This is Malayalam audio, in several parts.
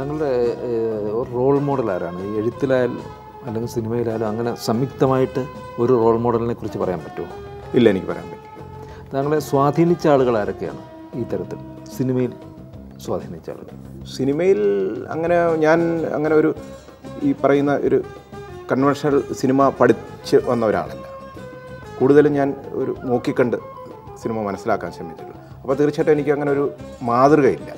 താങ്കളുടെ ഒരു റോൾ മോഡൽ ആരാണ്? ഈ എഴുത്തിലായാലും അല്ലെങ്കിൽ സിനിമയിലായാലും അങ്ങനെ സംയുക്തമായിട്ട് ഒരു റോൾ മോഡലിനെ കുറിച്ച് പറയാൻ പറ്റുമോ? ഇല്ല എനിക്ക് പറയാൻ പറ്റില്ല. താങ്കളെ സ്വാധീനിച്ച ആളുകൾ ആരൊക്കെയാണ് ഈ തരത്തിൽ? സിനിമയിൽ സ്വാധീനിച്ച ആളുകൾ. സിനിമയിൽ അങ്ങനെ ഞാൻ അങ്ങനെ ഒരു ഈ പറയുന്ന ഒരു കൺവെൻഷണൽ സിനിമ പഠിച്ച് വന്ന ഒരാളല്ല. കൂടുതലും ഞാൻ ഒരു നോക്കിക്കണ്ട് സിനിമ മനസ്സിലാക്കാൻ ശ്രമിച്ചിട്ടുള്ളൂ. അപ്പോൾ തീർച്ചയായിട്ടും എനിക്ക് അങ്ങനെ ഒരു മാതൃകയില്ല.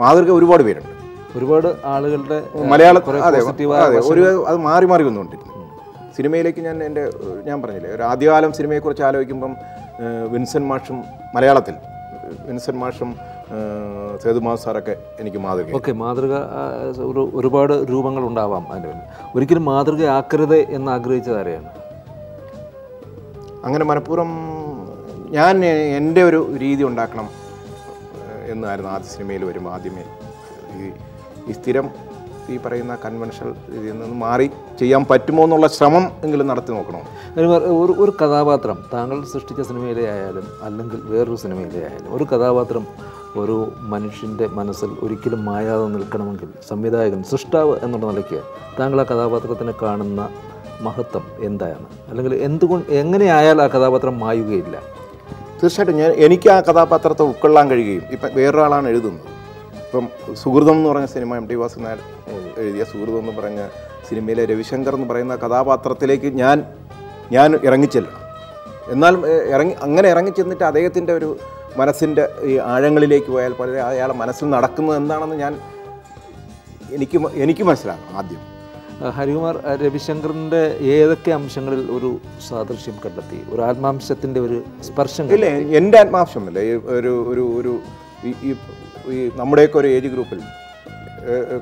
മാതൃക ഒരുപാട് പേരുണ്ട്. ഒരുപാട് ആളുകളുടെ മലയാള കുറേ അതെ അതെ ഒരു അത് മാറി മാറി വന്നുകൊണ്ടിരുന്നു സിനിമയിലേക്ക് ഞാൻ എന്റെ ഞാൻ പറഞ്ഞില്ലേ ഒരു ആദ്യകാലം സിനിമയെക്കുറിച്ച് ആലോചിക്കുമ്പം വിൻസൻ വിൻസെന്റ് മാഷും മലയാളത്തിൽ വിൻസൻ മാഷും സേതുമാ സാറൊക്കെ എനിക്ക് മാതൃക ഓക്കെ മാതൃക ഒരു ഒരുപാട് രൂപങ്ങൾ ഉണ്ടാവാം അതിന്റെ ഒരിക്കലും ഒരിക്കലും മാതൃകയാക്കരുത് എന്ന് ആഗ്രഹിച്ചത് ആരെയാണ്? അങ്ങനെ മനഃപൂർവം ഞാൻ എന്റെ ഒരു രീതി ഉണ്ടാക്കണം എന്നായിരുന്നു ആദ്യ സിനിമയിൽ വരും ആദ്യമേ. ഈ ഈ സ്ഥിരം ഈ പറയുന്ന കൺവെൻഷണൽ ഇതിൽ നിന്ന് മാറി ചെയ്യാൻ പറ്റുമോ എന്നുള്ള ശ്രമം എങ്കിലും നടത്തി നോക്കണം? ഒരു ഒരു കഥാപാത്രം താങ്കൾ സൃഷ്ടിച്ച സിനിമയിലെ ആയാലും അല്ലെങ്കിൽ വേറൊരു സിനിമയിലെ ആയാലും ഒരു കഥാപാത്രം ഒരു മനുഷ്യന്റെ മനസ്സിൽ ഒരിക്കലും മായാതെ നിൽക്കണമെങ്കിൽ സംവിധായകൻ സൃഷ്ടാവ് എന്നുള്ള നിലയ്ക്ക് താങ്കൾ ആ കഥാപാത്രത്തിനെ കാണുന്ന മഹത്വം എന്താണ് അല്ലെങ്കിൽ എന്തുകൊണ്ട് എങ്ങനെയായാൽ ആ കഥാപാത്രം മായുകയില്ല. തീർച്ചയായിട്ടും ഞാൻ എനിക്ക് ആ കഥാപാത്രത്തെ ഉൾക്കൊള്ളാൻ കഴിയുകയും ഇപ്പം വേറൊരാളാണ് എഴുതുന്നത്. ഇപ്പം സുഹൃതം എന്ന് പറഞ്ഞ cinema M T Vasu Nair എഴുതിയ സുഹൃതം എന്ന് പറഞ്ഞ സിനിമയിലെ രവിശങ്കർ എന്ന് പറയുന്ന കഥാപാത്രത്തിലേക്ക് ഞാൻ ഞാൻ ഇറങ്ങിച്ചെല്ലണം. എന്നാൽ ഇറങ്ങി അങ്ങനെ ഇറങ്ങിച്ചെന്നിട്ട് അദ്ദേഹത്തിന്റെ ഒരു മനസ്സിന്റെ ഈ ആഴങ്ങളിലേക്ക് പോയാൽ പോലെ അയാളെ മനസ്സിൽ നടക്കുന്നത് എന്താണെന്ന് ഞാൻ എനിക്ക് എനിക്ക് മനസ്സിലാക്കണം ആദ്യം. ഹരികുമാർ രവിശങ്കറിന്റെ രവിശങ്കറിന്റെ ഏതൊക്കെ അംശങ്ങളിൽ ഒരു സാദൃശ്യം കണ്ടെത്തി? ഒരു ആത്മാംശത്തിന്റെ ഒരു സ്പർശം ഇല്ല എന്റെ ആത്മാംശമല്ല. ഈ ഒരു ഒരു ഒരു ഈ നമ്മുടെയൊക്കെ ഒരു ഏജ് ഗ്രൂപ്പിൽ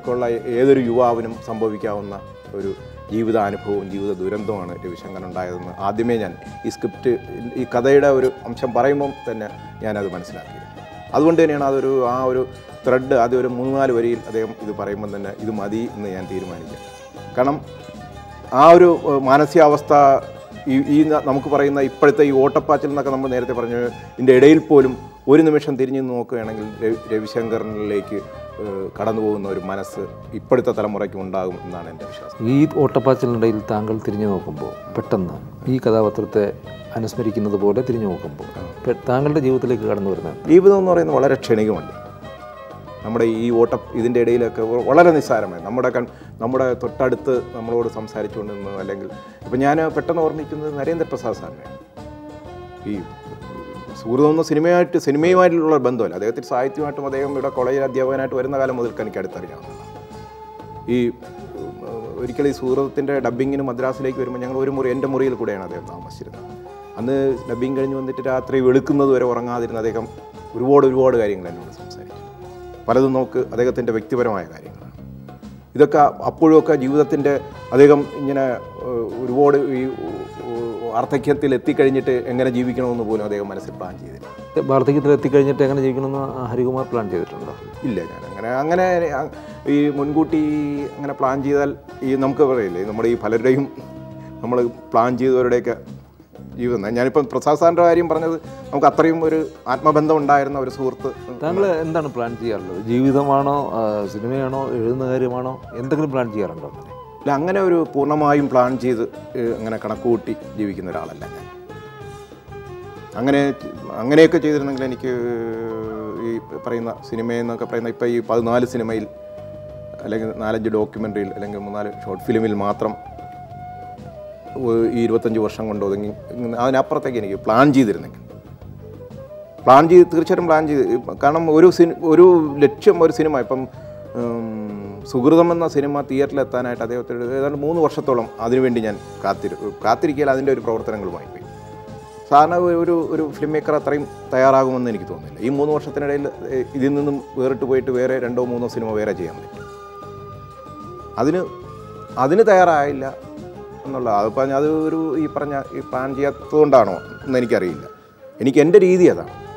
ഉള്ള ഏതൊരു യുവാവിനും സംഭവിക്കാവുന്ന ഒരു ജീവിതാനുഭവവും ജീവിത ദുരന്തമാണ് രവിശങ്കർ ഉണ്ടായതെന്ന് ആദ്യമേ ഞാൻ ഈ സ്ക്രിപ്റ്റ് ഈ കഥയുടെ ഒരു അംശം പറയുമ്പം തന്നെ ഞാനത് മനസ്സിലാക്കി അതുകൊണ്ട് തന്നെയാണ് അതൊരു ആ ഒരു ത്രെഡ് ആദ്യം ഒരു മൂന്നാൽ നാല് വരിയിൽ അദ്ദേഹം ഇത് പറയുമ്പം തന്നെ ഇത് മതി എന്ന് ഞാൻ തീരുമാനിക്കും കാരണം ആ ഒരു മാനസികാവസ്ഥ ഈ ഈ നമുക്ക് പറയുന്ന ഇപ്പോഴത്തെ ഈ ഓട്ടപ്പാച്ചിൽ എന്നൊക്കെ നമ്മൾ നേരത്തെ പറഞ്ഞു ഇതിന്റെ ഇടയിൽ പോലും ഒരു നിമിഷം തിരിഞ്ഞു നോക്കുകയാണെങ്കിൽ രവി- രവിശങ്കറിലേക്ക് കടന്നു പോകുന്ന ഒരു മനസ്സ് ഇപ്പോഴത്തെ തലമുറയ്ക്ക് ഉണ്ടാകും എന്നാണ് എന്റെ വിശ്വാസം. ഈ ഓട്ടപ്പാച്ചിലിനിടയിൽ താങ്കൾ തിരിഞ്ഞു നോക്കുമ്പോൾ പെട്ടെന്ന് ഈ കഥാപാത്രത്തെ അനുസ്മരിക്കുന്നത് പോലെ തിരിഞ്ഞു നോക്കുമ്പോൾ താങ്കളുടെ ജീവിതത്തിലേക്ക് കടന്നു വരുന്നത്? ജീവിതം എന്ന് പറയുന്നത് വളരെ ക്ഷണികമല്ല? നമ്മുടെ ഈ ഓട്ട ഇതിന്റെ ഇടയിലൊക്കെ വളരെ നിസ്സാരമായി. നമ്മുടെ കൺ നമ്മുടെ തൊട്ടടുത്ത് നമ്മളോട് സംസാരിച്ചുകൊണ്ടിരുന്നു അല്ലെങ്കിൽ ഇപ്പം ഞാൻ പെട്ടെന്ന് ഓർമ്മിക്കുന്നത് നരേന്ദ്രപ്രസാദ് സാറിനെ. ഈ സുഹൃതം എന്ന സിനിമയായിട്ട് സിനിമയുമായിട്ടുള്ള ബന്ധമല്ല. അദ്ദേഹത്തിന് സാഹിത്യമായിട്ടും അദ്ദേഹം ഇവിടെ കോളേജിൽ അധ്യാപകനായിട്ട് വരുന്ന കാലം മുതൽക്ക് എനിക്ക് അടുത്തറിയാവുന്നതാണ് ഈ ഒരിക്കൽ ഈ സുഹൃത്തിന്റെ ഡബ്ബിങ്ങിന് മദ്രാസിലേക്ക് വരുമ്പോൾ ഞങ്ങൾ ഒരു മുറി എന്റെ മുറിയിൽ കൂടെയാണ് അദ്ദേഹം താമസിച്ചിരുന്നത്. അന്ന് ഡബ്ബിങ് കഴിഞ്ഞ് വന്നിട്ട് രാത്രി വെളുക്കുന്നത് വരെ ഉറങ്ങാതിരുന്ന അദ്ദേഹം ഒരുപാട് ഒരുപാട് കാര്യങ്ങൾ എന്നോട് സംസാരിച്ചു. പലതും നമുക്ക് അദ്ദേഹത്തിന്റെ വ്യക്തിപരമായ കാര്യങ്ങളാണ്. ഇതൊക്കെ അപ്പോഴുമൊക്കെ ജീവിതത്തിന്റെ അദ്ദേഹം ഇങ്ങനെ ഒരുപാട് ഈ വാർദ്ധക്യത്തിൽ എത്തിക്കഴിഞ്ഞിട്ട് എങ്ങനെ ജീവിക്കണമെന്ന് പോലും അദ്ദേഹം മനസ്സിൽ പ്ലാൻ ചെയ്തില്ല. വാർദ്ധക്യത്തിൽ എത്തിക്കഴിഞ്ഞിട്ട് എങ്ങനെ ജീവിക്കണമെന്ന് ഹരികുമാർ പ്ലാൻ ചെയ്തിട്ടുണ്ടോ? ഇല്ല ഞാൻ അങ്ങനെ അങ്ങനെ ഈ മുൻകൂട്ടി അങ്ങനെ പ്ലാൻ ചെയ്താൽ ഈ നമുക്ക് പറയില്ലേ നമ്മുടെ ഈ പലരുടെയും നമ്മൾ പ്ലാൻ ചെയ്തവരുടെയൊക്കെ ജീവിതം. ഞാനിപ്പം പ്രസാദ് സാറിന്റെ കാര്യം പറഞ്ഞത് നമുക്ക് അത്രയും ഒരു ആത്മബന്ധം ഉണ്ടായിരുന്ന ഒരു സുഹൃത്ത് താങ്കൾ എന്താണ് പ്ലാൻ ചെയ്യാറുള്ളത്? ജീവിതമാണോ സിനിമയാണോ എഴുതുന്ന കാര്യമാണോ? എന്തെങ്കിലും പ്ലാൻ ചെയ്യാറുണ്ടോ അല്ല അങ്ങനെ ഒരു പൂർണമായും പ്ലാൻ ചെയ്ത് അങ്ങനെ കണക്കുകൂട്ടി ജീവിക്കുന്ന ഒരാളല്ല ഞാൻ. അങ്ങനെ അങ്ങനെയൊക്കെ ചെയ്തിരുന്നെങ്കിൽ എനിക്ക് ഈ പറയുന്ന സിനിമയെന്നൊക്കെ പറയുന്ന ഇപ്പോൾ ഈ പതിനാല് സിനിമയിൽ അല്ലെങ്കിൽ നാലഞ്ച് ഡോക്യുമെന്ററിയിൽ അല്ലെങ്കിൽ മൂന്നാൽ ഷോർട്ട് ഫിലിമിൽ മാത്രം ഈ ഇരുപത്തഞ്ച് വർഷം കൊണ്ട് ഒതുങ്ങി അതിനപ്പുറത്തേക്ക് എനിക്ക് പ്ലാൻ ചെയ്തിരുന്നെങ്കിൽ. പ്ലാൻ ചെയ്ത് തീർച്ചയായിട്ടും പ്ലാൻ ചെയ്ത് കാരണം ഒരു സിനി ഒരു ലക്ഷ്യം ഒരു സിനിമ ഇപ്പം സുഹൃതം എന്ന സിനിമ തിയേറ്ററിൽ എത്താനായിട്ട് അദ്ദേഹത്തിന് ഏതാണ്ട് മൂന്ന് വർഷത്തോളം അതിനുവേണ്ടി ഞാൻ കാത്തിരി കാത്തിരിക്കൽ അതിന്റെ ഒരു പ്രവർത്തനങ്ങളുമായി പോയി. സാധാരണ ഒരു- ഒരു ഫിലിം മേക്കർ അത്രയും തയ്യാറാകുമെന്ന് എനിക്ക് തോന്നുന്നില്ല. ഈ മൂന്ന് വർഷത്തിനിടയിൽ ഇതിൽ നിന്നും വേറിട്ട് പോയിട്ട് വേറെ രണ്ടോ മൂന്നോ സിനിമ വേറെ ചെയ്യാൻ പറ്റും. അതിന് അതിന് തയ്യാറായില്ല. എന്നുള്ള അതിപ്പോൾ അത് ഒരു ഈ പറഞ്ഞ ഈ പ്ലാൻ ചെയ്യാത്തതുകൊണ്ടാണോ എന്ന് എനിക്കറിയില്ല. എനിക്ക് എന്റെ രീതി അതാണ്.